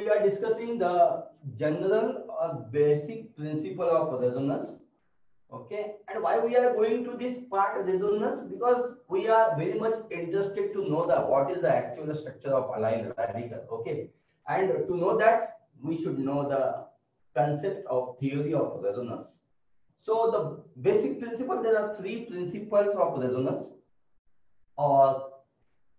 we are discussing the general or basic principle of resonance. Okay, and why we are going to this part resonance because we are very much interested to know the what is the actual structure of allyl radical. Okay, and to know that we should know the concept of theory of resonance. So the basic principle, there are three principles of resonance or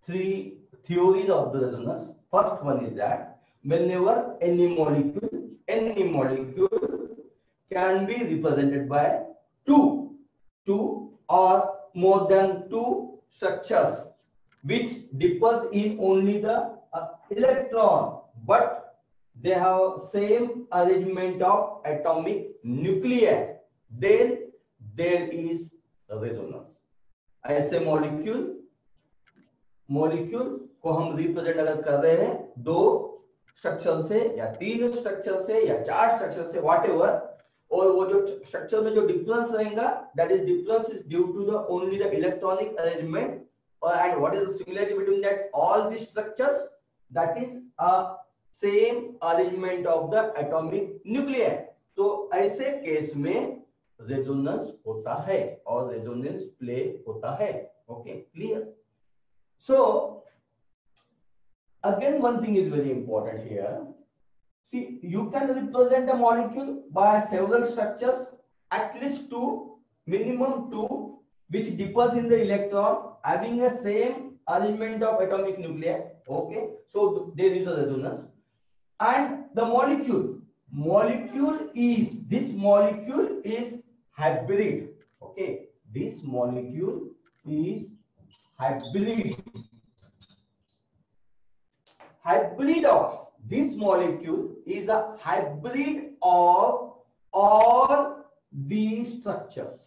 three theories of the resonance. First one is that whenever any molecule, any molecule can be represented by two, two or more than two structures which differs in only the uh, electron, but they have same arrangement of atomic nuclei, then there is resonance. ऐसे molecule molecule को हम represent अगर कर रहे हैं दो structure से या तीन स्ट्रक्चर से या चार स्ट्रक्चर से व्हाट और वो जो स्ट्रक्चर में जो डिफरेंस रहेगा that is difference is due to the only the electronic arrangement and what is the similarity between that all the structures that is a same arrangement of the atomic nuclear तो ऐसे case में resonance होता है, और resonance play होता है okay clear So again, one thing is very important here. See, you can represent a molecule by several structures, at least two, minimum two, which differs in the electron, having the same arrangement of atomic nuclei. Okay, so there is a resonance. And the molecule, molecule is, this molecule is hybrid. Okay, this molecule is hybrid hybrid of this molecule is a hybrid of all these structures.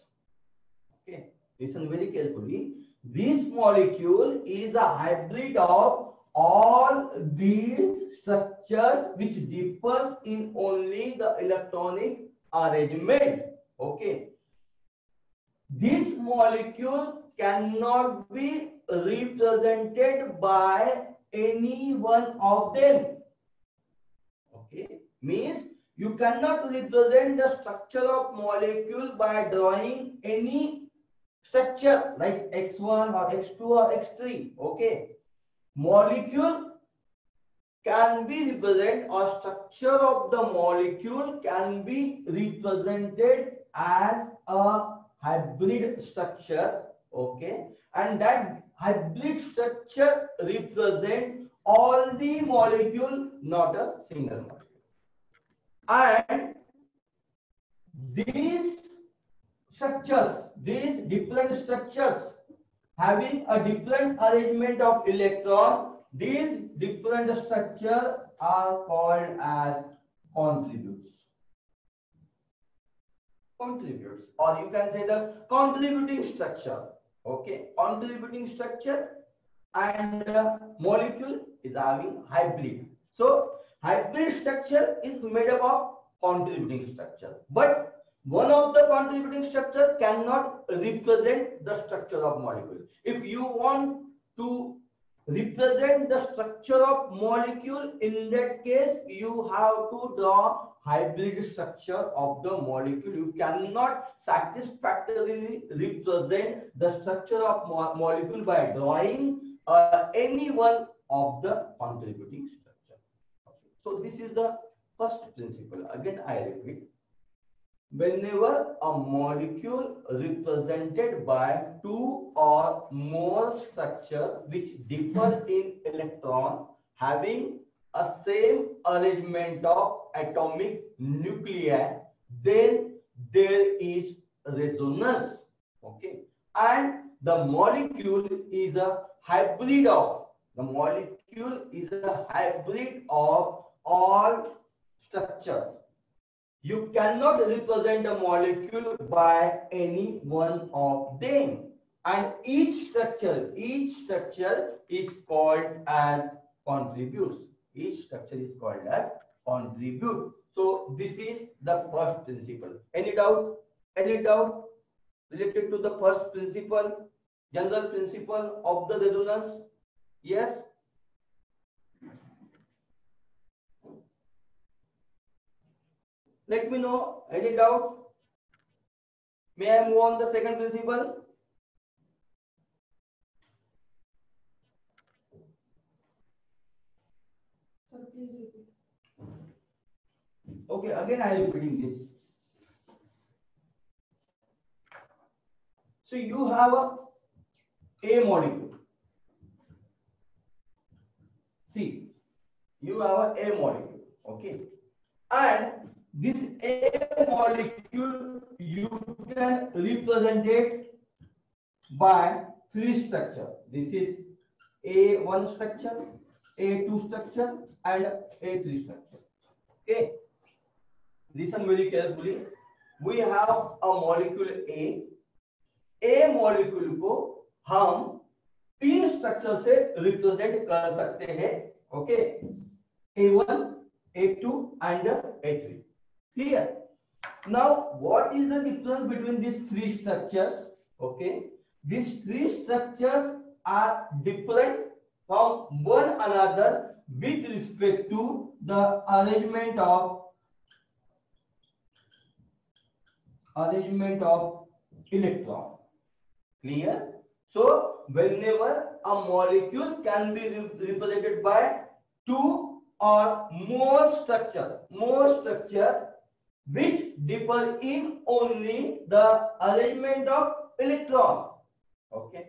Okay listen very carefully. This molecule is a hybrid of all these structures which differs in only the electronic arrangement. Okay. This molecule cannot be represented by any one of them. Okay, means you cannot represent the structure of molecule by drawing any structure like x1 or x2 or x3. Okay, molecule can be represented or structure of the molecule can be represented as a hybrid structure okay and that hybrid structure represent all the molecule not a single molecule. And these structures these different structures having a different arrangement of electron these different structure are called as contributes. Contributes or you can say the contributing structure okay contributing structure and uh, molecule is having hybrid. So hybrid structure is made up of contributing structure. But one of the contributing structure cannot represent the structure of molecule. If you want to represent the structure of molecule in that case you have to draw hybrid structure of the molecule. You cannot satisfactorily represent the structure of mo molecule by drawing uh, any one of the contributing structure. So this is the first principle. Again, I repeat. Whenever a molecule represented by two or more structures which differ in electron having a same arrangement of atomic nuclei, then there is resonance. Okay. And the molecule is a hybrid of, the molecule is a hybrid of all structures. You cannot represent a molecule by any one of them. And each structure, each structure is called as contributes. Each structure is called as contribute. So this is the first principle. Any doubt? Any doubt related to the first principle, general principle of the resonance? Yes? let me know any doubt may i move on the second principle Sir, please. Okay again i am repeating this. So you have a a molecule. See you have a a molecule okay? And this a molecule you can represent it by three structure. This is a1 structure a2 structure and a3 structure okay Listen very carefully. We have a molecule A. A molecule को हम तीन structure से represent कर सकते हैं okay A one A two and A three clear now what is the difference between this three structures okay this three structures are different from one another with respect to the arrangement of arrangement of electron clear so whenever a molecule can be re- represented by two or more structure more structure which differ in only the arrangement of electron okay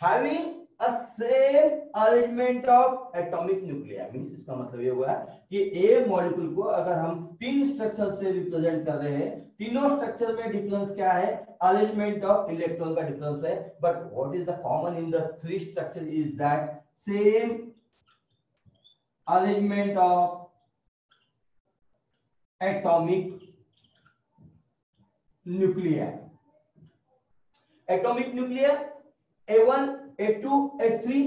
having a same arrangement of atomic nuclei means इसका मतलब ये हुआ कि ए molecule को अगर हम तीन structure से रिप्रेजेंट कर रहे हैं तीनों स्ट्रक्चर में डिफरेंस क्या है? अरेंजमेंट ऑफ़ इलेक्ट्रॉन का डिफरेंस है। But what is the common in the three structure is that same arrangement of atomic nuclei. Atomic nuclei a1 a2 a3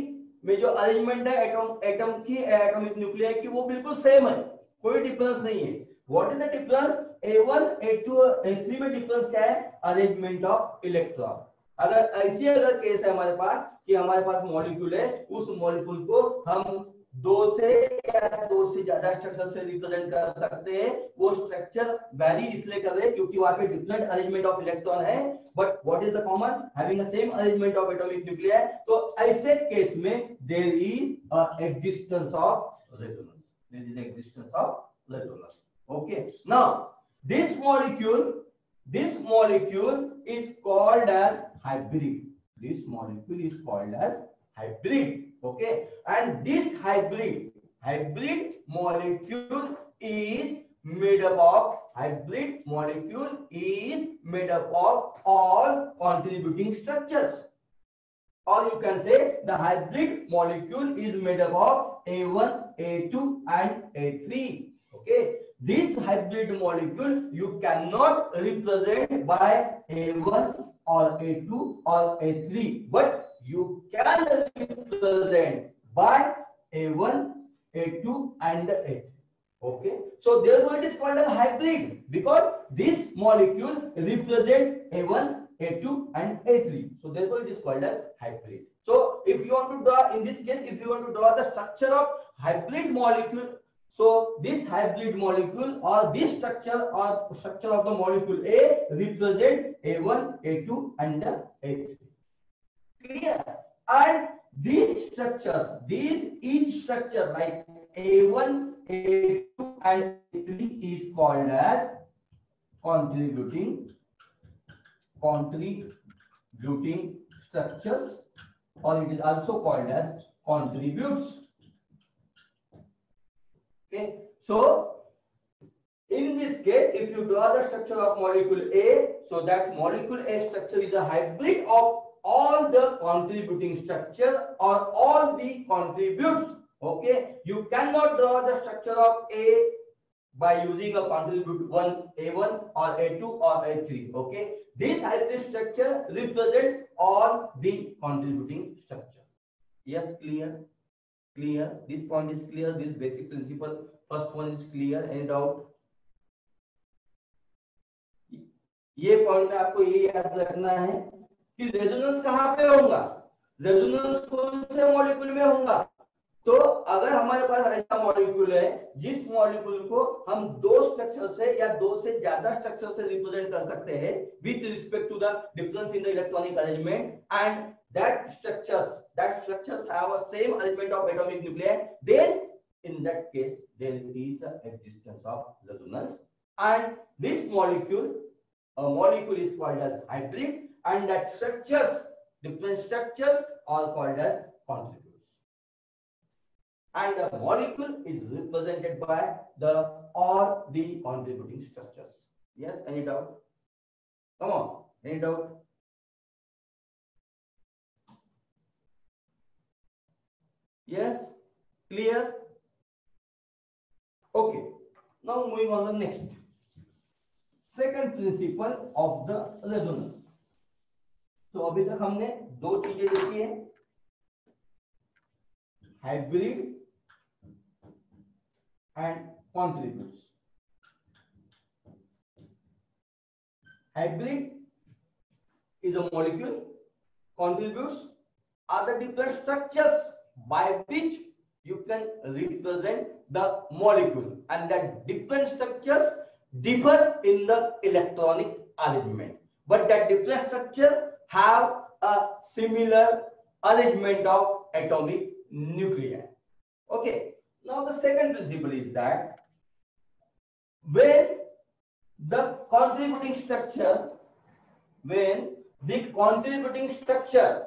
में जो अरेंजमेंट है एटम एटम की एटॉमिक न्यूक्लियर की, वो बिल्कुल सेम है। कोई डिफरेंस नहीं है। What is the difference a1 a2 a3 में डिफरेंस क्या है? अरेंजमेंट ऑफ़ इलेक्ट्रॉन अगर ऐसी अगर केस है हमारे पास कि हमारे पास मॉलिक्यूल है, उस मॉलिक्यूल को हम दो से या दो से ज़्यादा स्ट्रक्चर से रिप्रेजेंट कर सकते हैं। वो स्ट्रक्चर वैरी इसलिए कर रहे हैं क्योंकि वहाँ पे डिफरेंट अरेंजमेंट ऑफ़ इलेक्ट्रॉन है। But what is the common having same arrangement of atomic nuclear तो ऐसे केस में there is existence of resonance there is existence of resonance okay now this molecule this molecule is called as hybrid. This molecule is called as hybrid okay? And this hybrid hybrid molecule is made up of hybrid molecule is made up of all contributing structures. Or you can say the hybrid molecule is made up of a1 a2 and a3 okay this hybrid molecule you cannot represent by a1 or a2 or a3 but you can represent by a1 a2 and a3 okay? So therefore it is called as hybrid because this molecule represents a1 a2 and a3 so therefore it is called as hybrid. So if you want to draw in this case if you want to draw the structure of hybrid molecule so this hybrid molecule or this structure or structure of the molecule A represent A1, A2 and the A3. Clear? And these structures, these each structure like A1, A2 and A3 is called as contributing contributing structures or it is also called as contributes Okay, so in this case, if you draw the structure of molecule A, so that molecule A structure is a hybrid of all the contributing structure or all the contributes. Okay, you cannot draw the structure of A by using a contribute one A1 or A2 or A3. Okay, this hybrid structure represents all the contributing structure. Yes, clear clear. This point is clear. This basic principle, first one is clear, any doubt? ये point आपको ये याद रखना है कि resonance कहाँ पे होगा? रेजोनेंस कौन से मॉलिक्यूल में होगा? तो अगर हमारे पास ऐसा मॉलिक्यूल है, जिस मॉलिक्यूल को हम दो स्ट्रक्चर से या दो से ज़्यादा स्ट्रक्चर से रिप्रेजेंट कर सकते हैं with respect to the difference in the electronic arrangement and that structures that structures have a same arrangement of atomic nuclei, then in that case, there is an existence of resonance. And this molecule, a molecule is called as hybrid, and that structures, different structures are called as contributors. And the molecule is represented by the or the contributing structures. Yes, any doubt? Come on, any doubt? Yes clear okay now moving on the next second principle of the resonance तो अभी तक हमने दो चीज़ें देखी है hybrid and contributes hybrid is a molecule contributes are the different structures by which you can represent the molecule. And that different structures differ in the electronic arrangement. But that different structure have a similar arrangement of atomic nuclei. Okay. Now the second principle is that when the contributing structure when the contributing structure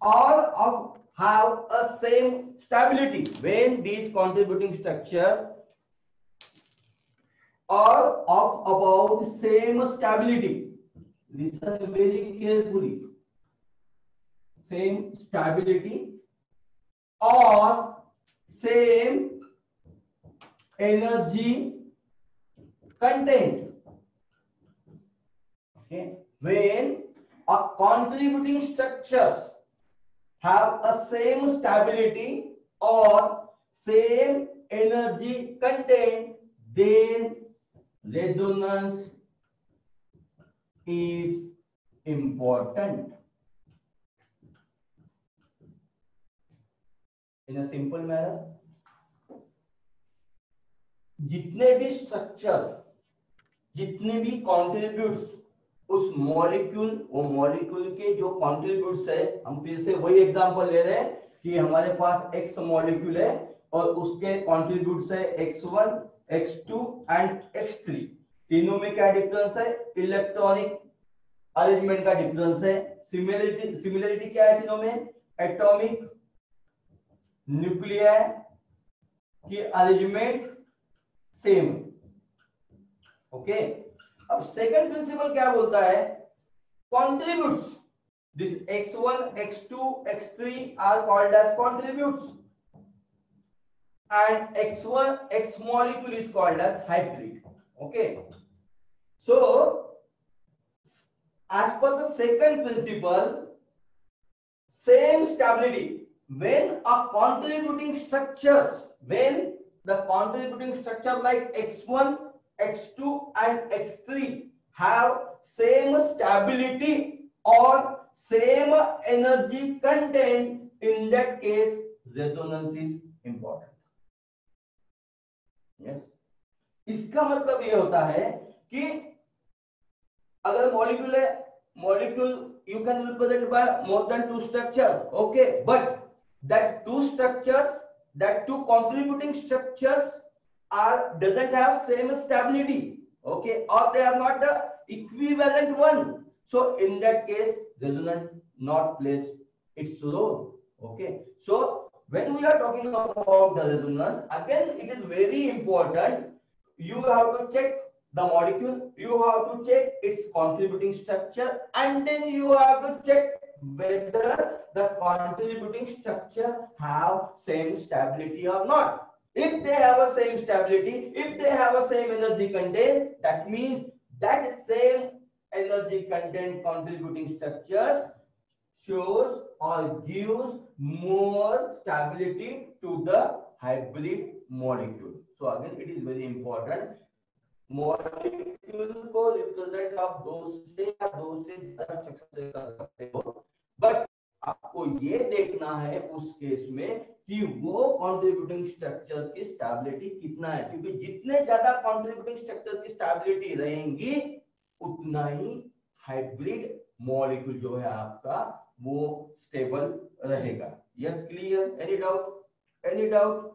all of have a same stability when these contributing structure are of about same stability. Listen very carefully same stability or same energy content. Okay. When a contributing structures have a same stability or same energy content then resonance is important in a simple manner जितने भी structure जितने भी contributes उस molecule वो molecule के जो contributes है, हम फिर से वही एग्जांपल ले रहे हैं कि हमारे पास एक्स मॉलिक्यूल है और उसके कॉन्ट्रीब्यूट्स है X one X two and X three तीनों में क्या डिफरेंस है? इलेक्ट्रॉनिक अरेंजमेंट का डिफरेंस है। सिमिलरिटी सिमिलरिटी क्या है तीनों में? एटॉमिक न्यूक्लियर की अरेंजमेंट सेम ओके अब सेकंड प्रिंसिपल क्या बोलता है contributes this x1 x2 x3 are called as contributes and x1 x molecule is called as hybrid okay so as per the second principle same stability when a contributing structures when the contributing structure like x1 x2 and x3 have same stability or same energy content in that case resonance is important yes मतलब ये होता है कि अगर molecule है molecule you can represent by more than two structure okay but that two structure that two contributing structures are doesn't have same stability okay or they are not the equivalent one. So in that case resonance not plays its role okay. So when we are talking about the resonance again it is very important. You have to check the molecule you have to check its contributing structure and then you have to check whether the contributing structure have same stability or not. If they have a same stability, if they have a same energy content, that means that same energy content contributing structures shows or gives more stability to the hybrid molecule. So again, it is very important. Molecule को represent आप दो से या दो से ज्यादा structure से कर सकते हो बट आपको ये देखना है उस केस में कि वो कंट्रीब्यूटिंग स्ट्रक्चर की स्टेबिलिटी कितना है। क्योंकि जितने ज़्यादा कंट्रीब्यूटिंग स्ट्रक्चर की स्टेबिलिटी रहेंगी, उतना ही हाइब्रिड मॉलिक्यूल जो है आपका वो स्टेबल रहेगा। Yes clear any doubt any doubt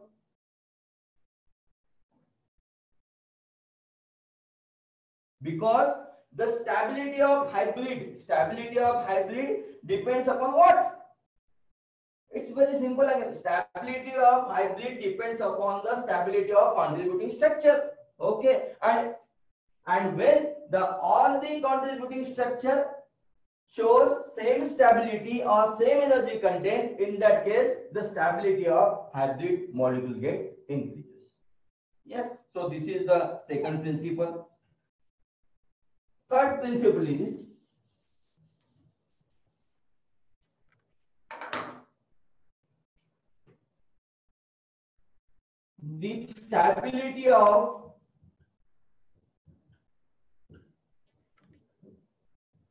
because the stability of hybrid stability of hybrid depends upon what? It's very simple again. Stability of hybrid depends upon the stability of contributing structure. Okay? And and when the all the contributing structure shows same stability or same energy content in that case the stability of hybrid molecule get increases. Yes? So this is the second principle principle is the stability of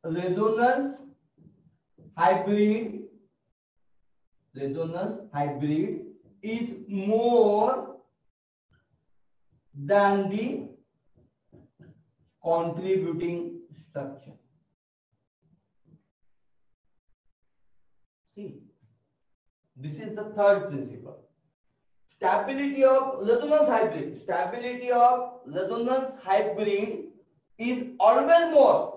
resonance hybrid resonance hybrid is more than the contributing structure. See, this is the third principle. Stability of resonance hybrid. Stability of resonance hybrid is always more.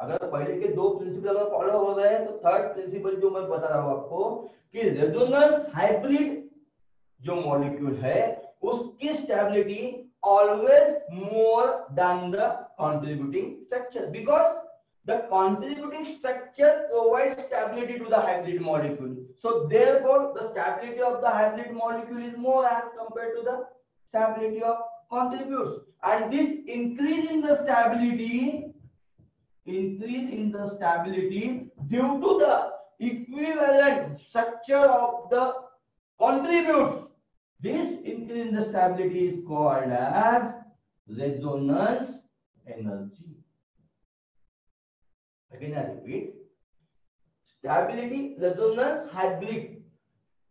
अगर पहले के दो principle अगर follow हो रहे हैं तो third principal जो मैं बता रहा हूँ आपको कि रेजोनेंस हाइब्रिड जो मॉलिक्यूल है उसकी stability always more than the contributing structure because the contributing structure provides stability to the hybrid molecule. So therefore, the stability of the hybrid molecule is more as compared to the stability of contributes. And this increase in the stability, increase in the stability due to the equivalent structure of the contributes this increase in the stability is called as resonance energy. Again, I repeat. Stability resonance hybrid.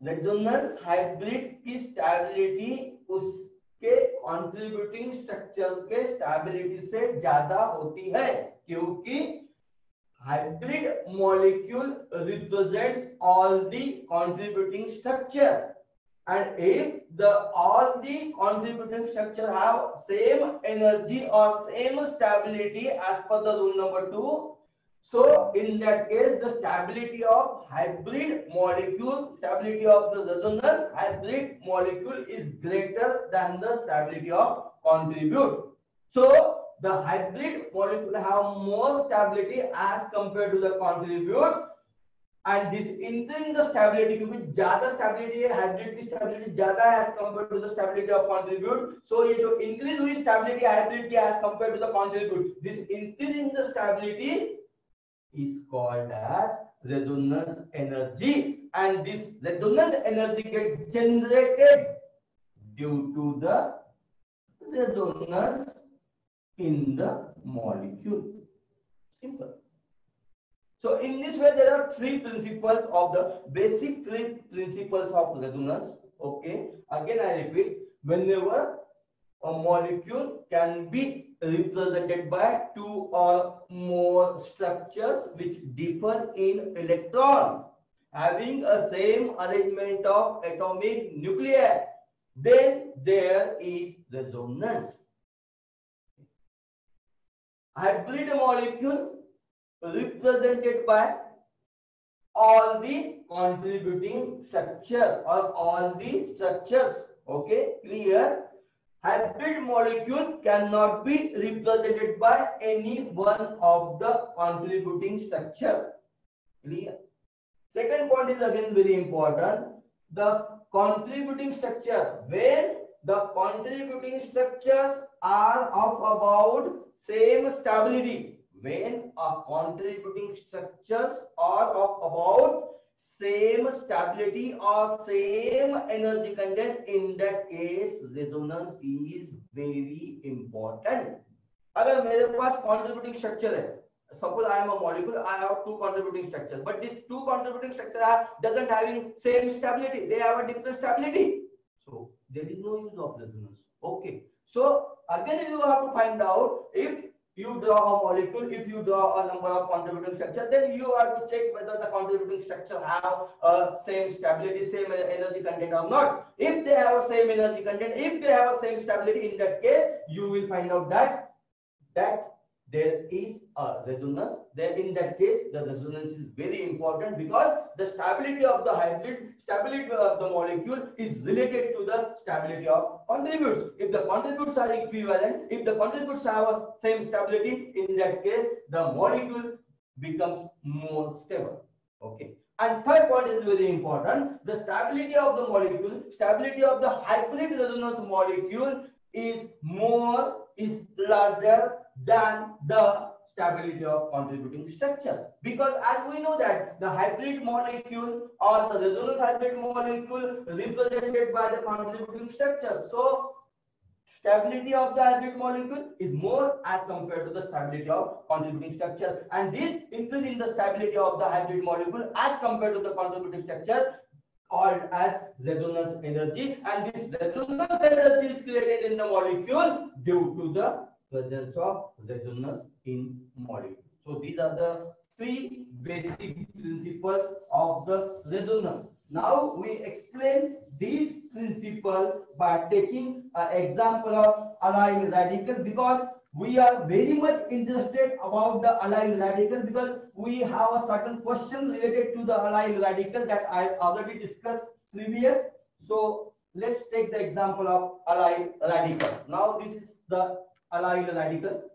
Resonance hybrid की stability उसके contributing structure के stability से ज़्यादा होती है क्योंकि hybrid molecule represents all the contributing structure and if the all the contributing structure have same energy or same stability as per the rule number two so in that case the stability of hybrid molecule stability of the resonance hybrid molecule is greater than the stability of contribute. So the hybrid molecule have more stability as compared to the contribute and this increasing the stability क्योंकि ज्यादा stability है hybrid की stability ज्यादा है as compared to the stability of contribute so ये जो increase हुई stability hybrid की as compared to the contribute this increase in the stability is called as resonance energy and this resonance energy get generated due to the resonance in the molecule simple so in this way, there are three principles of the basic three principles of resonance. Okay. Again, I repeat, whenever a molecule can be represented by two or more structures which differ in electron having a same arrangement of atomic nuclei, then there is resonance. Hybrid molecule represented by all the contributing structure or all the structures. Okay, clear? Hybrid molecule cannot be represented by any one of the contributing structure. Clear? Second point is again very important. The contributing structure. When the contributing structures are of about same stability when a contributing structures are of about same stability or same energy content in that case resonance is very important अगर मेरे पास contributing structure है suppose I am a molecule, I have two contributing structures, but these two contributing structures are doesn't having same stability. They have a different stability. So there is no use of resonance. Okay. So again, you have to find out if you draw a molecule, if you draw a number of contributing structure, then you have to check whether the contributing structure have uh, same stability, same energy content or not. If they have a same energy content, if they have a same stability, in that case, you will find out that that there is Uh, resonance. Then in that case, the resonance is very important because the stability of the hybrid, stability of the molecule is related to the stability of contributes. If the contributes are equivalent, if the contributes have a same stability, in that case, the molecule becomes more stable. Okay. And third point is very important. The stability of the molecule, stability of the hybrid resonance molecule is more, is larger than the stability of contributing structure. Because as we know that the hybrid molecule or the resonance hybrid molecule represented by the contributing structure. So stability of the hybrid molecule is more as compared to the stability of contributing structure. And this increase in the stability of the hybrid molecule as compared to the contributing structure called as resonance energy. And this resonance energy is created in the molecule due to the presence of resonance in molecule. So these are the three basic principles of the resonance. Now we explain these principles by taking an example of allyl radical because we are very much interested about the allyl radical because we have a certain question related to the allyl radical that I already discussed previous. So let's take the example of allyl radical. Now this is the allyl radical.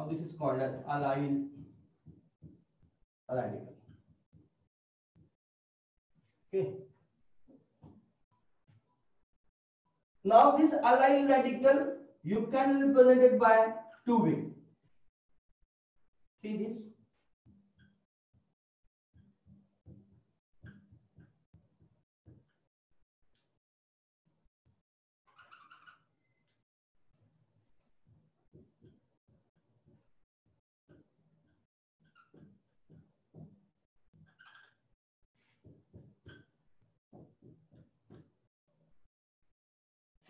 Now this is called as allyl radical. Okay. Now this allyl radical you can represent it by two ways. See this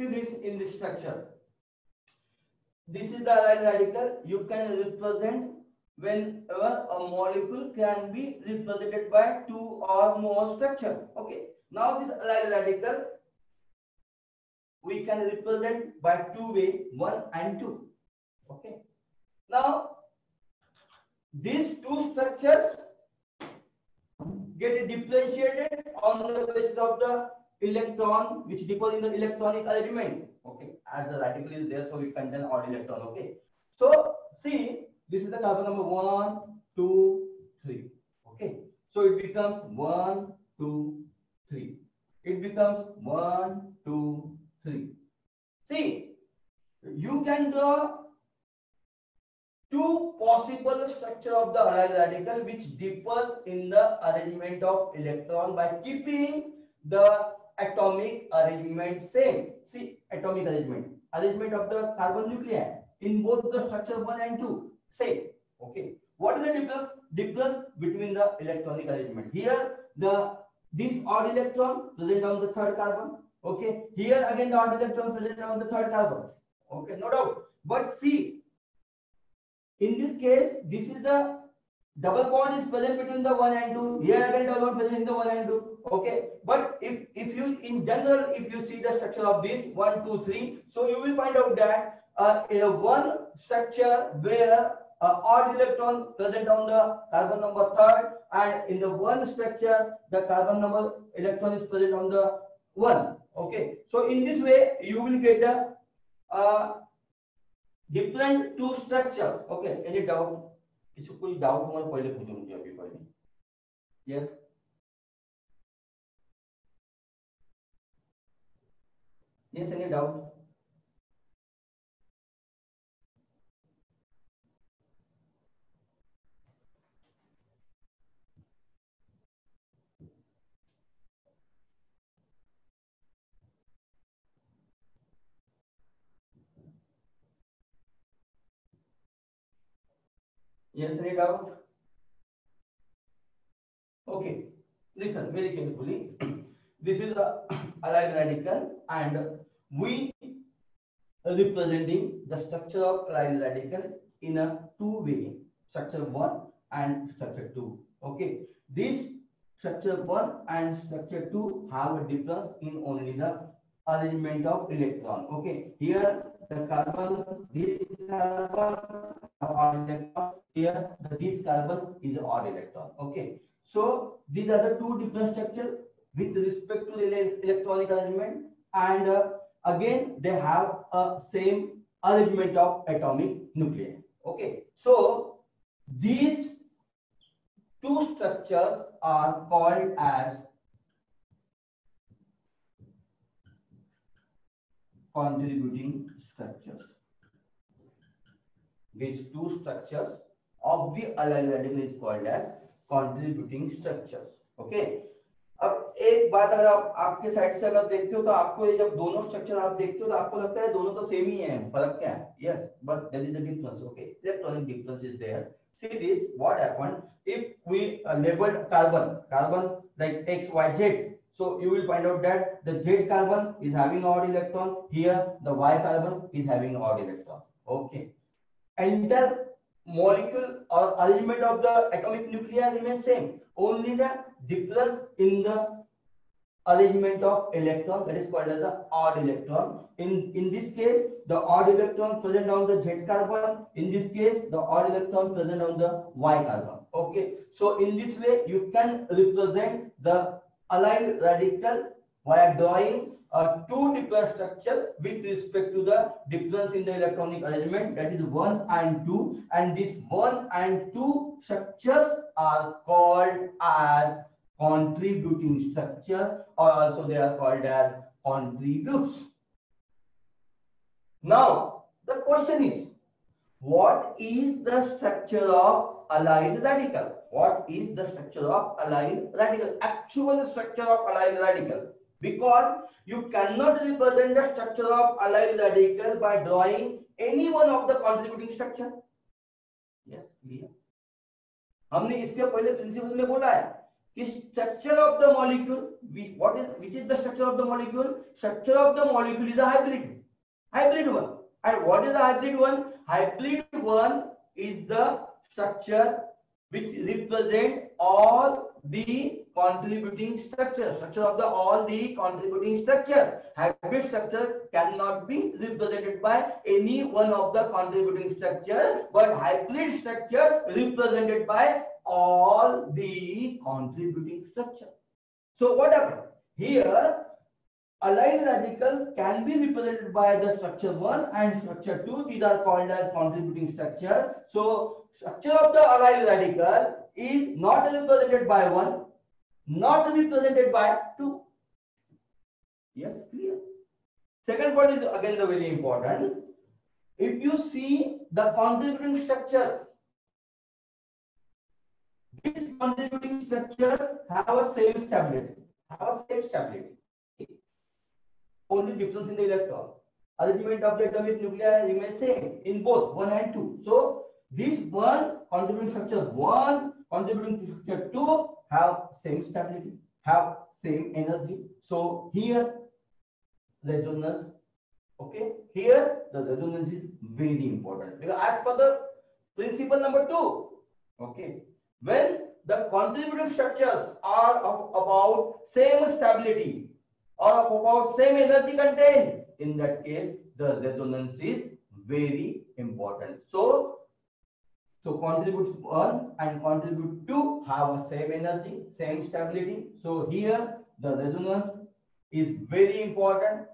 See this in the structure. This is the allyl radical. You can represent whenever a molecule can be represented by two or more structure. Okay. Now this allyl radical we can represent by two way, one and two. Okay. Now these two structures get differentiated on the basis of the electron which deposits in the electronic element. Okay, as the radical is there, so it contains odd electron. Okay, so see, this is the carbon number one, two, three. Okay, so it becomes one, two, three. It becomes one, two, three. See, you can draw two possible structure of the radical which differs in the arrangement of electron by keeping the atomic arrangement same. See, atomic arrangement. Arrangement of the carbon nuclei in both the structure 1 and 2. Same. Okay. What is the difference? Difference between the electronic arrangement. Here, the this odd electron present on the third carbon. Okay. Here again the odd electron present on the third carbon. Okay, no doubt. But see, in this case, this is the double bond is present between the 1 and 2 here again double bond present in the 1 and 2 okay but if if you in general if you see the structure of this 1 2 3 so you will find out that uh, in a one structure where uh, odd electron present on the carbon number third and in the one structure the carbon number electron is present on the one okay so in this way you will get a uh, different two structure okay any doubt কিছু कोई doubt हमारे पहले पूछो मुझे अभी पहले yes yes any doubt yes any doubt okay listen very carefully This is a allyl radical and we representing the structure of allyl radical in a two way, structure one and structure two. Okay, this structure one and structure two have a difference in only the arrangement of electron. Okay, here the carbon, this carbon, odd electron. Here this carbon is odd electron. Okay, so these are the two different structure with respect to the electronic arrangement, and uh, again they have a same arrangement of atomic nuclei. Okay, so these two structures are called as contributing structures. These two structures of the allyl is called as contributing structures. Okay. अब एक बात अगर आप, आपके side से अगर देखते हो तो आपको ये जब दोनों स्ट्रक्चर आप देखते हो तो आपको लगता है दोनों तो सेम ही है, फ़र्क क्या है? Yes but there is difference okay electronic difference is there see this what happened if we labelled carbon carbon like X Y Z so you will find out that the Z carbon is having odd electron here the Y carbon is having odd electron okay entire molecule और arrangement of the atomic nucleus remain same only that difference in the arrangement of electron that is called as the odd electron. In in this case the odd electron present on the z carbon. In this case the odd electron present on the y carbon. Okay. So in this way you can represent the allyl radical via drawing uh, two different structure with respect to the difference in the electronic arrangement that is 1 and 2 and this 1 and 2 structures are called as contributing structure or also they are called as contributes. Now the question is what is the structure of allyl radical? What is the structure of allyl radical? Actual structure of allyl radical because you cannot represent the structure of allyl radical by drawing any one of the contributing structure. Yes, clear. हमने इसके पहले principal में बोला है कि structure of the molecule we, what is which is the structure of the molecule? Structure of the molecule is a hybrid. Hybrid one. And what is the hybrid one? Hybrid one is the structure which represent all the contributing structure. Structure of the all the contributing structure. Hybrid structure cannot be represented by any one of the contributing structure but hybrid structure represented by all the contributing structure. So what happened? Here allyl radical can be represented by the structure 1 and structure 2 these are called as contributing structure. So structure of the allyl radical is not represented by 1 not represented by 2 yes clear? Second point is again the very important. If you see the contributing structure these contributing structures have a same stability have a same stability only difference in the electron. Arrangement of the atomic nuclei remains same in both 1 and 2. So this one contributing structure 1, contributing structure 2 have same stability, have same energy. So here resonance, okay, here the resonance is very important because as per the principle number 2, okay, when the contributing structures are of about same stability or of about same energy content in that case the resonance is very important. So so contribute 1 and contribute 2 have same energy same stability. So here the resonance is very important.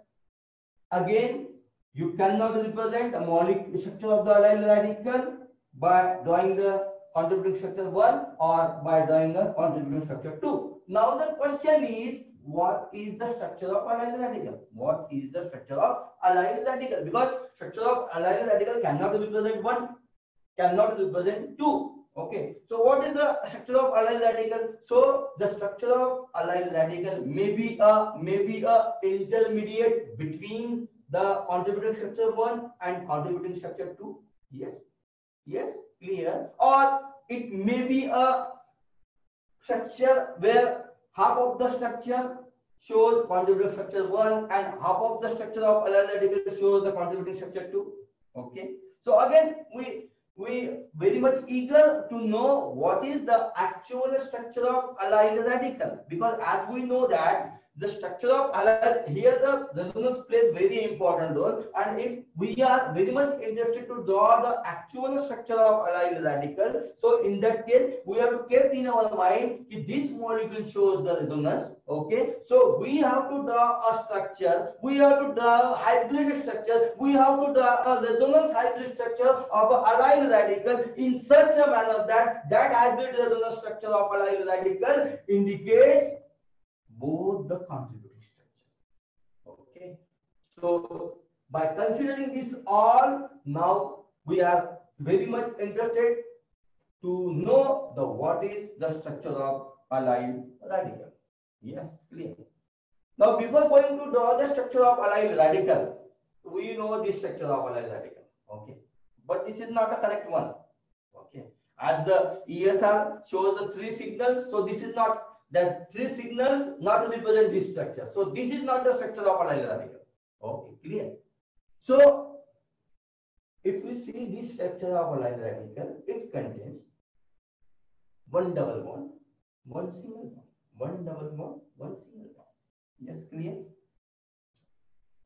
Again you cannot represent a molecule structure of the allyl radical by drawing the contributing structure 1 or by drawing a contributing structure 2 now the question is what is the structure of allyl radical? What is the structure of allyl radical? Because structure of allyl radical cannot represent one, cannot represent two. Okay. So what is the structure of allyl radical? So the structure of allyl radical may be a may be a intermediate between the contributing structure one and contributing structure two. Yes. Yes. clear or it may be a structure where half of the structure shows contributing structure 1 and half of the structure of allyl radical shows the contributing structure 2 okay? So again we we very much eager to know what is the actual structure of allyl radical because as we know that the structure of allyl here the resonance plays very important role. And if we are very much interested to draw the actual structure of allyl radical so in that case we have to keep in our mind that this molecule shows the resonance okay? So we have to draw a structure we have to draw a hybrid structure we have to draw a resonance hybrid structure of allyl radical in such a manner that that hybrid resonance structure of allyl radical indicates both the contributing structure. Okay. So by considering this all, now we are very much interested to know the what is the structure of a allyl radical. Yes, clear. Now before going to draw the structure of allyl radical, we know the structure of allyl radical. Okay. But this is not a correct one. Okay. As the ESR shows the three signals, so this is not that three signals not represent this structure. So this is not the structure of allyl radical. Okay, clear. So if we see this structure of allyl radical, it contains one double bond, one single bond, one double bond, one single bond. Yes, clear.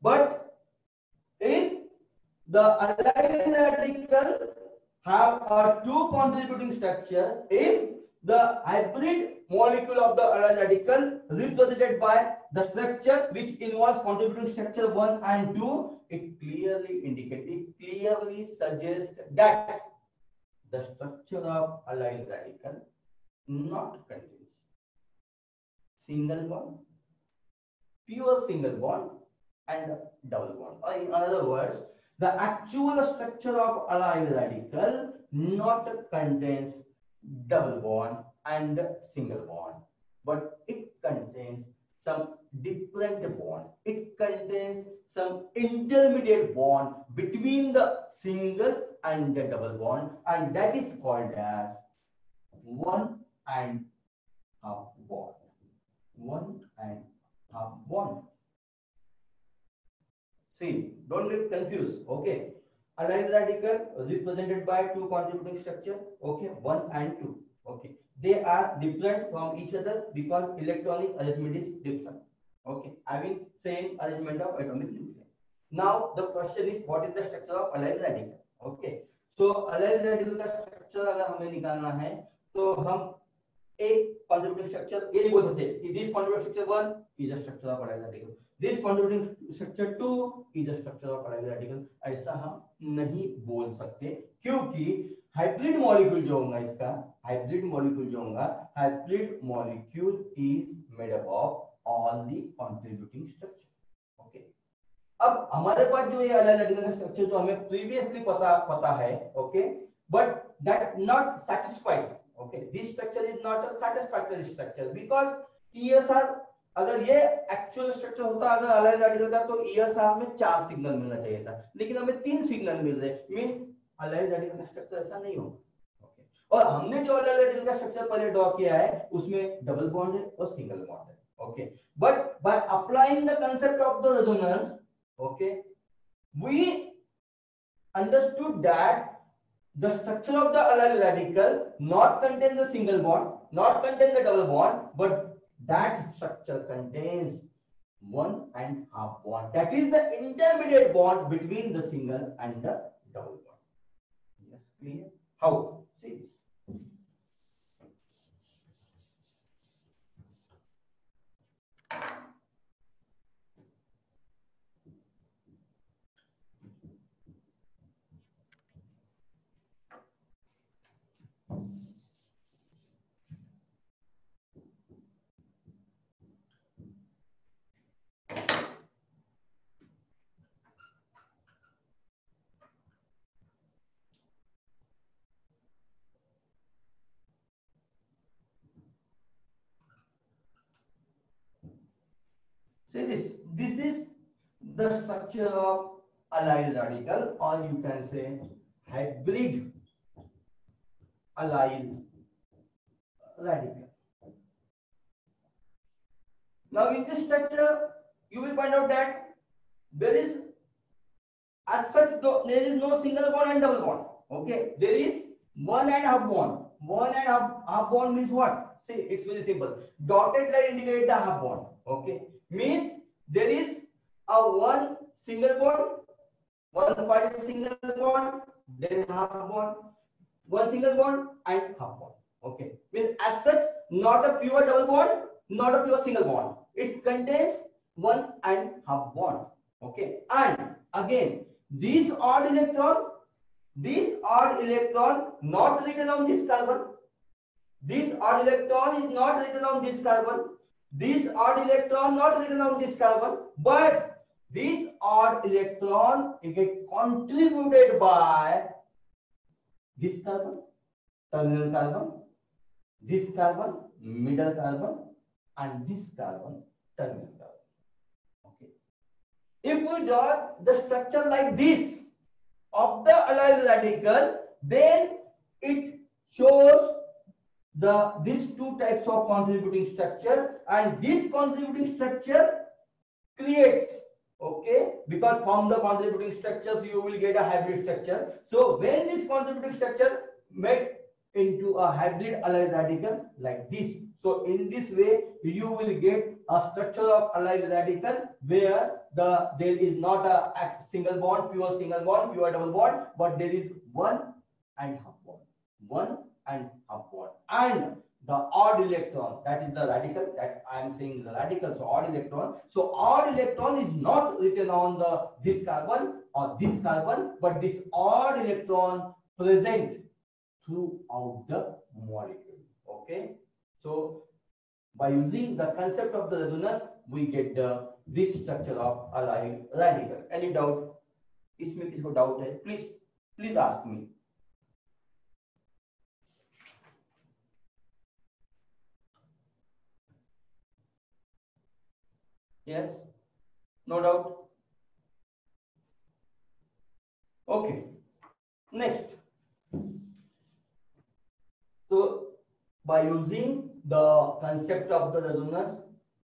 But if the allyl radical have a two contributing structure, if the hybrid molecule of the radical represented by the structures which involves contributing structure 1 and 2 it clearly indicates it clearly suggests that the structure of allyl radical not contains single bond pure single bond and double bond. Or in other words the actual structure of allyl radical not contains double bond and single bond, but it contains some different bond. It contains some intermediate bond between the single and the double bond, and that is called as one and half bond. One and half bond. See, don't get confused. Okay. Allyl radical represented by two contributing structure. Okay, one and two. Okay they are different from each other because electronic arrangement is different. Okay, having same arrangement of atomic nuclei. Now the question is what is the structure of allyl radical? Okay, so allyl radical का structure अगर हमें निकालना है तो हम एक contributing structure ये नहीं बोल सकते कि this contributing structure one is a structure of allyl radical. This contributing structure two is a structure of allyl radical. ऐसा हम नहीं बोल सकते, क्योंकि हाइब्रिड मॉलिक्यूल जो होगा इसका हाइब्रिड मॉलिक्यूल जो होगा molecule is made up of all the contributing structure okay अब हमारे पास जो ये अलग अलग स्ट्रक्चर जो हमें प्रीवियसली पता पता है okay but that not satisfied okay this structure is not a satisfactory structure because ESR अगर ये एक्चुअल स्ट्रक्चर होता, अगर अलग रेडिकल का तो ईएसआर में चार सिग्नल मिलना चाहिए था। लेकिन हमें तीन सिग्नल मिल रहे मींस अलाइड रेडिकल का स्ट्रक्चर ऐसा नहीं होगा। ओके और हमने जो अलाइड रेडिकल का स्ट्रक्चर पहले ड्रॉ किया है, उसमें डबल बॉन्ड है और सिंगल बॉन्ड है। Okay but by applying the concept of the resonance okay we understood that the structure of the allyl radical not contain the single bond, not contain the double bond, but that structure contains one and half bond. That is the intermediate bond between the single and the double bond. Yes, clear? How? See this. This is the structure of allyl radical or you can say hybrid allyl radical. Now in this structure, you will find out that there is as such there is no single bond and double bond. Okay, there is one and half bond. One and half, half bond means what? See, it's very simple. Dotted line indicates the half bond. Okay, means there is a one single bond, one part is single bond, then half bond, one single bond and half bond. Okay, means as such, not a pure double bond, not a pure single bond. It contains one and half bond. Okay, and again, this odd electron, this odd electron not written on this carbon. This odd electron is not written on this carbon. This odd electron not written on this carbon, but this odd electron it get contributed by this carbon, terminal carbon, this carbon, middle carbon, and this carbon, terminal carbon. Okay. If we draw the structure like this of the allyl radical, then it shows the these two types of contributing structure and this contributing structure creates okay? Because from the contributing structures you will get a hybrid structure. So when this contributing structure made into a hybrid allyl radical like this so in this way you will get a structure of allyl radical where the there is not a, single bond pure single bond pure double bond but there is one and half bond. One and upward. And the odd electron, that is the radical, that I am saying the radical, so odd electron. So odd electron is not written on the this carbon or this carbon, but this odd electron present throughout the molecule. Okay. So by using the concept of the resonance, we get the this structure of allyl radical. Any doubt? इसमें किसी को doubt है please please ask me Yes? No doubt? Okay. Next. So, by using the concept of the resonance,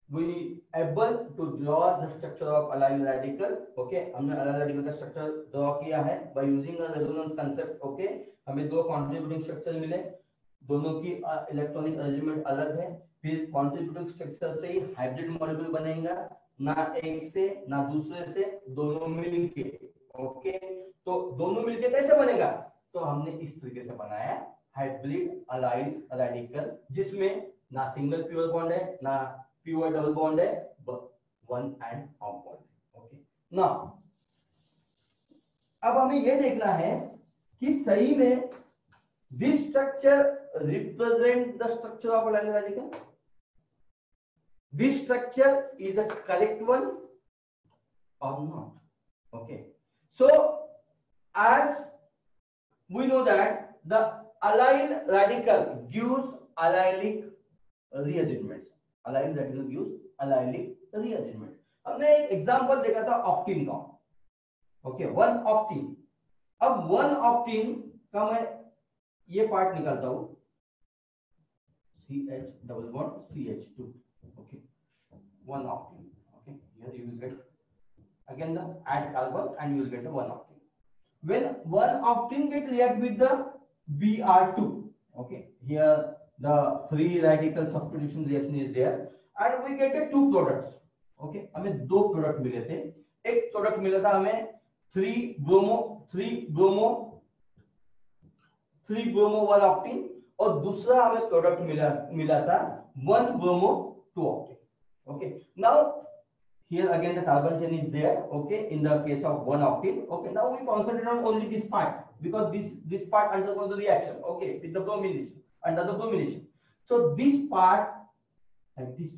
we able to draw the structure of allyl radical. Okay, हमने allyl radical का structure draw किया है by using a resonance concept. Okay, हमें दो contributing structure मिले, दोनों की electronic arrangement अलग है फिर कॉन्ट्रीब्यूटिव स्ट्रक्चर से ही हाइब्रिड मॉलिक्यूल बनेगा, ना एक से, ना दूसरे से, दोनों मिलके ओके तो दोनों मिलके कैसे बनेगा? तो हमने इस तरीके से बनाया हाइब्रिड अलाइल रेडिकल जिसमें ना सिंगल प्योर बॉन्ड है, ना प्योर डबल बॉन्ड है one and half bond okay ना अब हमें यह देखना है कि सही में this structure represent the structure of allyl radical this structure is a correct one or not okay so as we know that the allyl radical gives allylic rearrangements allyl radical gives allylic rearrangement हमने एक example देखा था octene का okay one octene अब one octene का मैं ये part निकालता हूँ C H double bond C H two okay one octane okay here you will get again the add carbon and you will get the one octane when one octane get react with the br2 okay here the free radical substitution reaction is there and we get the two products okay हमें दो product मिले थे एक product मिला था हमें three bromo three bromo three bromo one octene और दूसरा हमें प्रोडक्ट मिला मिला था one bromo 2 octene. Okay. Now here again the carbon chain is there. Okay. In the case of 1 octene. Okay. Now we concentrate on only this part because this this part undergoes the reaction. Okay. With the bromination under the bromination. So this part like this.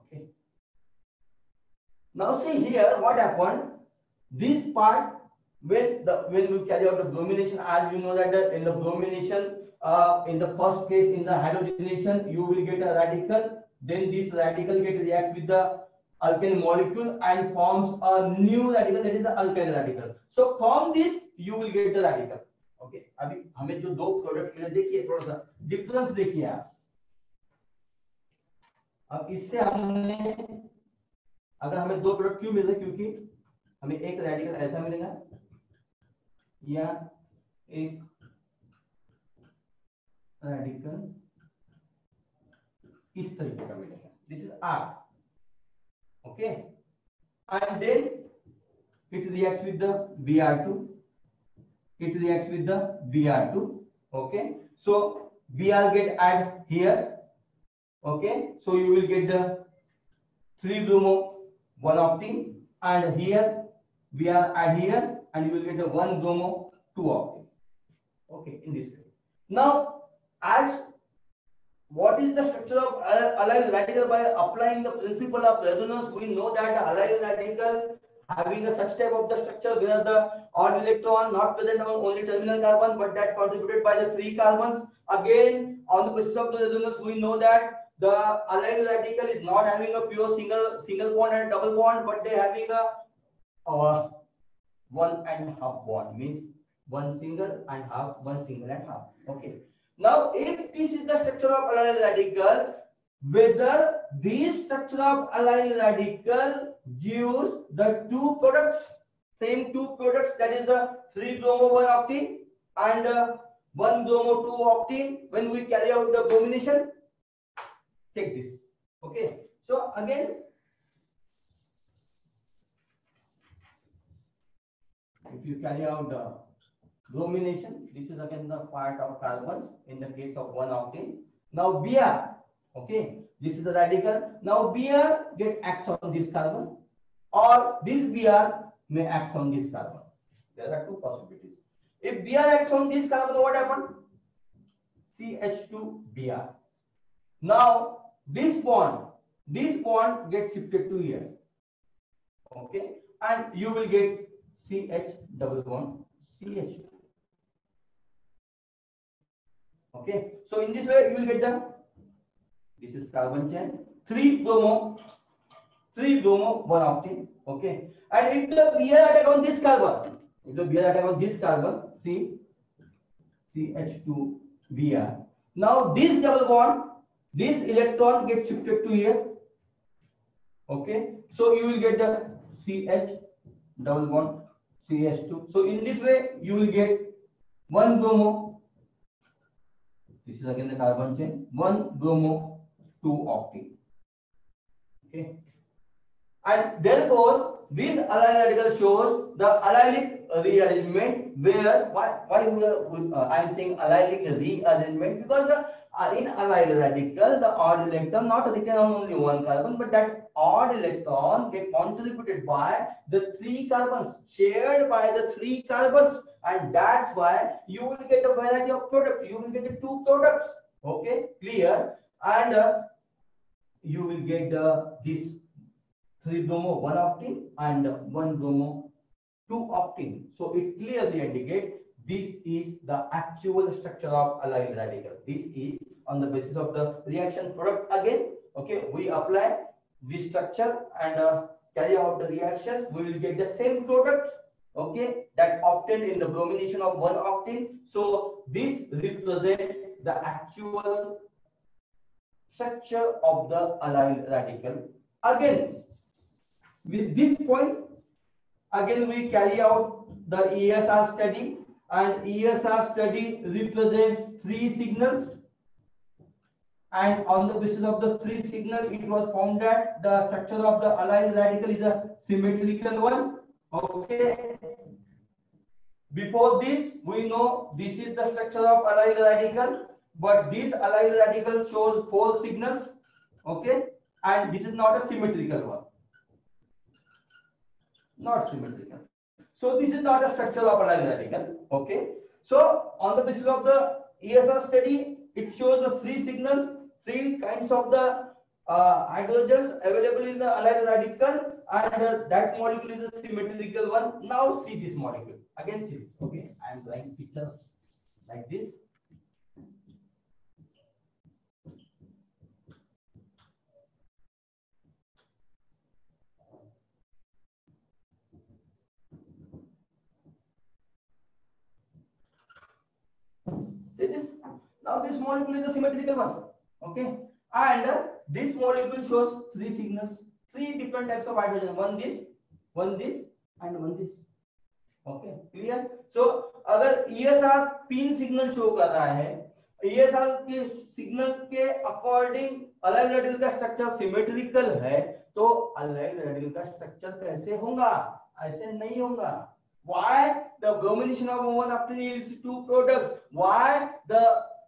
Okay. Now see here what happened. This part when the when we carry out the bromination as you know that the, in the bromination uh, in the first case in the halogenation you will get a radical then this radical get reacts with the alkyl molecule and forms a new radical that is the alkyl radical so from this you will get the radical okay अभी हमें जो दो product मिले देखिए थोड़ा सा difference देखिए आप अब इससे हमने अगर हमें दो प्रोडक्ट क्यों रहे क्योंकि हमें एक रेडिकल ऐसा मिलेगा या एक radical This is R. Okay. And then it reacts with the Br2. It reacts with the Br2. Okay. So Br get add here. Okay. So you will get the 3 bromo 1 octene and here we are add here and you will get the 1 bromo 2 octene. Okay. In this way. Now as what is the structure of allyl radical by applying the principle of resonance? We know that allyl radical having a such type of the structure where the odd electron not present on only terminal carbon but that contributed by the three carbons. Again on the basis of the resonance we know that the allyl radical is not having a pure single single bond and double bond but they having a uh, one and half bond means one single and half one single and half. Okay now if this is the structure of allyl radical whether this structure of allyl radical gives the two products same two products that is the 3 bromo 1 octene and uh, 1 bromo 2 octene when we carry out the bromination take this. Okay. So again if you carry out the bromination this is again the part of carbons in the case of 1 octene. Now br okay? This is the radical. Now br get acts on this carbon or this br may act on this carbon. There are two possibilities. If br acts on this carbon what happened ch2 br now this bond this bond gets shifted to here okay? And you will get ch double bond ch2 okay so in this way you will get the this is carbon chain 3 bromo 3 bromo 1 octane okay and if the br attack on this carbon if the br attack on this carbon see ch2 br now this double bond this electron gets shifted to here okay so you will get the ch double bond ch2 so in this way you will get one bromo this is again the carbon chain one bromo two octane okay and therefore this allyl radical shows the allylic rearrangement where why why are, uh, i am saying allylic rearrangement because the uh, in allyl radical the odd electron not written on only one carbon but that odd electron get contributed by the three carbons shared by the three carbons. And that's why you will get a variety of product. You will get two products. Okay clear? And uh, you will get uh, this 3 bromo 1 octene and 1 bromo 2 octene. So it clearly indicates this is the actual structure of allyl radical. This is on the basis of the reaction product again. Okay, we apply this structure and uh, carry out the reactions. We will get the same product. Okay, that obtained in the bromination of 1 octene. So this represents the actual structure of the allyl radical. Again, with this point, again we carry out the ESR study and ESR study represents three signals. And on the basis of the three signal it was found that the structure of the allyl radical is a symmetrical one. Okay. Before this we know this is the structure of allyl radical but this allyl radical shows four signals. Okay. And this is not a symmetrical one. Not symmetrical. So this is not a structure of allyl radical. Okay. So on the basis of the ESR study, it shows the three signals, three kinds of the uh, hydrogens available in the allyl radical, and uh, that molecule is a symmetrical one. Now see this molecule. Again see this. Okay. I am drawing pictures like this. This molecule is the symmetrical one. Okay. And uh, this molecule shows three signals, three different types of hydrogen. One this, one this, and one this. Okay. Clear? So अगर ESR तीन signal show कर रहा है ESR के signal के according allyl radical का structure symmetrical है तो अलाइव रेडिकल का स्ट्रक्चर कैसे होगा ऐसे नहीं होगा why the combination of one after yields two products why the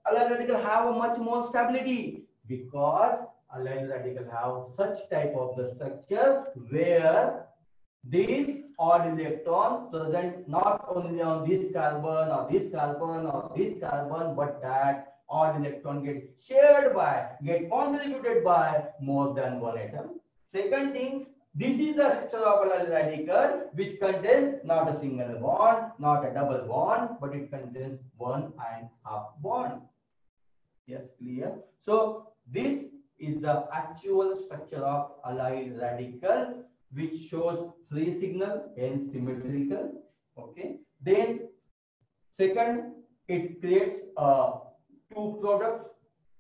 allyl radical have a much more stability because allyl radical have such type of the structure where these odd electron present not only on this carbon or this carbon or this carbon but that odd electron get shared by get contributed by more than one atom second thing this is the structure of a radical which contains not a single bond, not a double bond, but it contains one and half bond. Yes, clear. So this is the actual structure of allyl radical which shows three signal and symmetrical. Okay. Then second, it creates uh, two products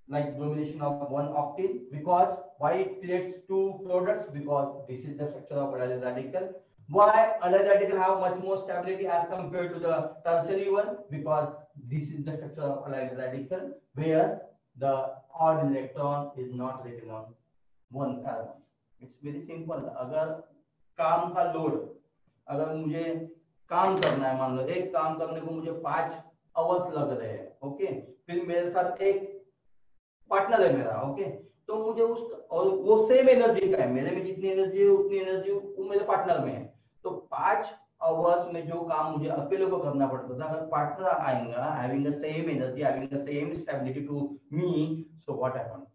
like bromination of one octene because why it creates two products because this is the structure of allyl radical why allyl radical have much more stability as compared to the tertiary one because this is the structure of allyl radical, where the odd electron is not written on one carbon it's very simple. अगर काम का load अगर मुझे काम करना है, मान लो, एक काम करने को मुझे पाँच आवर्स लग रहे हैं ओके फिर मेरे साथ एक पार्टनर है मेरा ओके तो मुझे उस, और वो सेम एनर्जी का है, मेरे में जितनी एनर्जी है, उतनी एनर्जी वो मेरे पार्टनर में है। तो पाँच अवर्स में जो काम मुझे अकेले को करना पड़ता था, अगर पार्टनर आएगा having the same energy having the same stability to me so what happen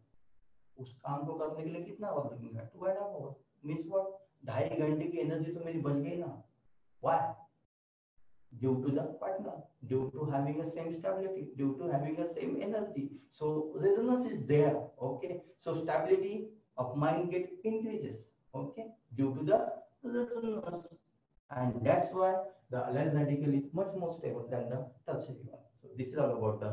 उस काम को करने के लिए कितना वक्त लगेगा? Two and half hour means what ढाई घंटे की एनर्जी तो मेरी बच गई ना। Why due to the partner due to having the same stability due to having the same energy so resonance is there okay so stability of mind get increases why the allyl radical is much more stable than the tertiary one. So this is all about the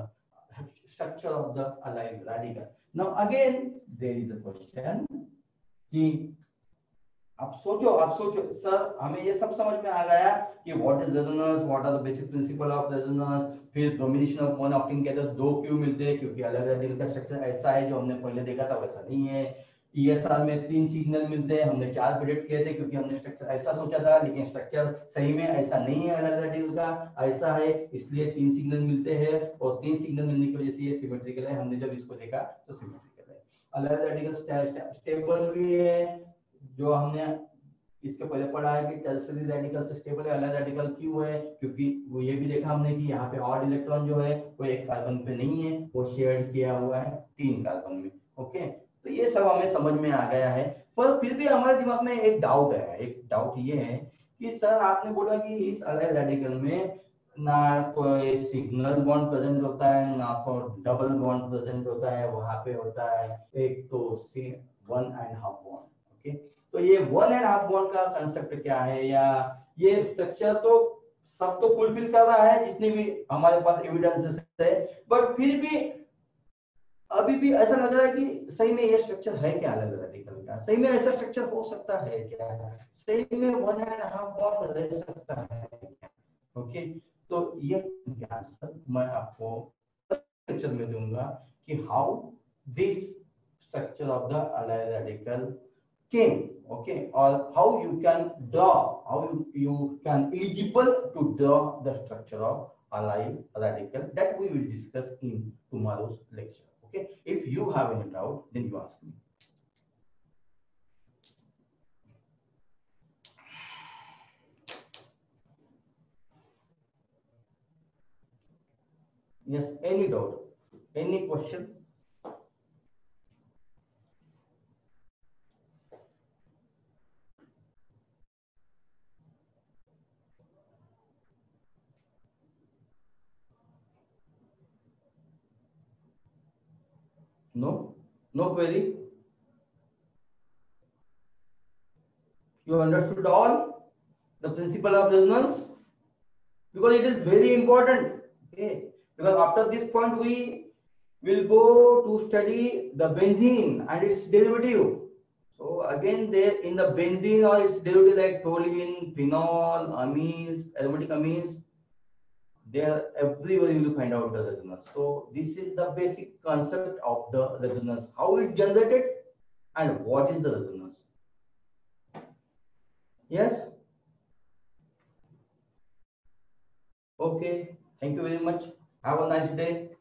structure of the allyl radical. Now again, there is a question. कि आप सोचो आप सोचो sir हमें ये सब समझ में आ गया कि what is resonance what are the basic principle of resonance फिर डोमिनेशन ऑफ़ वन ऑक्टेन के अंदर दो क्यों मिलते हैं क्योंकि अलग अलग का स्ट्रक्चर ऐसा है जो हमने पहले देखा था वैसा नहीं है ईएसआर में तीन सिग्नल मिलते हैं, हमने चार प्रेडिक्ट किए थे क्योंकि हमने स्ट्रक्चर ऐसा सोचा था, लेकिन स्ट्रक्चर सही में ऐसा नहीं है अलग का, ऐसा है, इसलिए तीन सिग्नल मिलते हैं और तीन सिग्नल मिलने की वजह से ये सिमेट्रिकल है, हमने जब इसको देखा तो सिमेट्रिकल है। अलग स्टेबल भी है, जो हमने इसके पहले पढ़ा है कि टर्सरी रेडिकल से स्टेबल है अलग रेडिकल क्यों है, क्योंकि वो ये भी देखा हमने कि यहाँ पे ऑड इलेक्ट्रॉन जो है, वो एक कार्बन पे नहीं है, वो शेयर किया हुआ है तीन कार्बन में ओके तो ये सब हमें समझ में आ गया है। पर फिर भी हमारे दिमाग में एक डाउट है, एक डाउट ये है कि सर आपने बोला कि इस अलग रेडिकल में ना कोई सिग्नल बॉन्ड प्रेजेंट होता है, ना कोई डबल बॉन्ड प्रेजेंट होता है, वहाँ पे होता है एक तो one and half bond okay तो ये वन एंड हाफ़ बॉन्ड का कंसेप्ट क्या है या ये स्ट्रक्चर तो सब तो फुलफिल कर रहा है जितने भी हमारे पास एविडेंसेस है बट फिर भी अभी भी ऐसा लग रहा है कि सही में ये स्ट्रक्चर है क्या अलग रेडिकल का? सही में ऐसा स्ट्रक्चर हो सकता है क्या? सही में वन एंड हाफ़ बॉन्ड रह सकता है ओके तो ये मैं आपको स्ट्रक्चर में दूँगा कि how this structure of the allyl radical came okay और how you can draw how you can eligible to draw the structure of allyl radical that we will discuss in tomorrow's lecture okay? If you have any doubt then you ask me. Yes any doubt any question No? No query? You understood all the principle of resonance? Because it is very important. Okay. Because after this point we we'll go to study the benzene and its derivative. So again, there in the benzene or its derivative like toluene, phenol, amines, aromatic amines, there everywhere you will find out the resonance. So this is the basic concept of the resonance, how it generated and what is the resonance. Yes? Okay, thank you very much. Have a nice day.